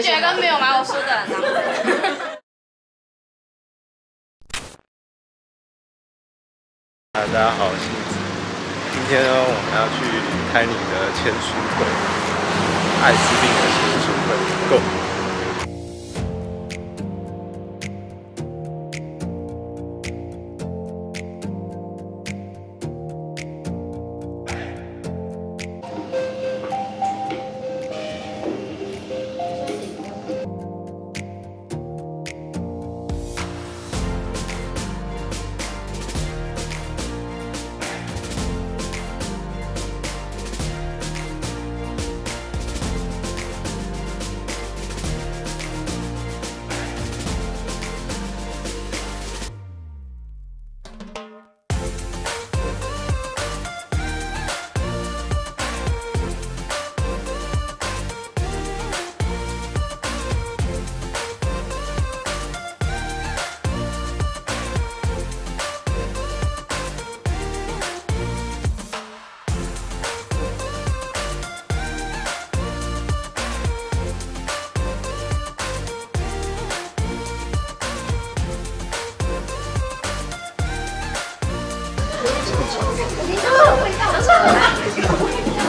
杰哥没有买我书的人浪费。大家好，我是子。今天呢，我们要去开你的签书会，艾滋病的签书会，Go！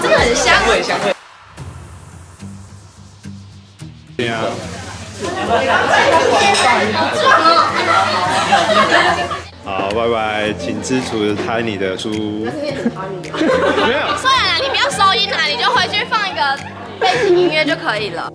这个很香，味香。对啊。好，拜拜，请支持拍你的书。没有。算了，你不要收音啦，你就回去放一个背景音乐就可以了。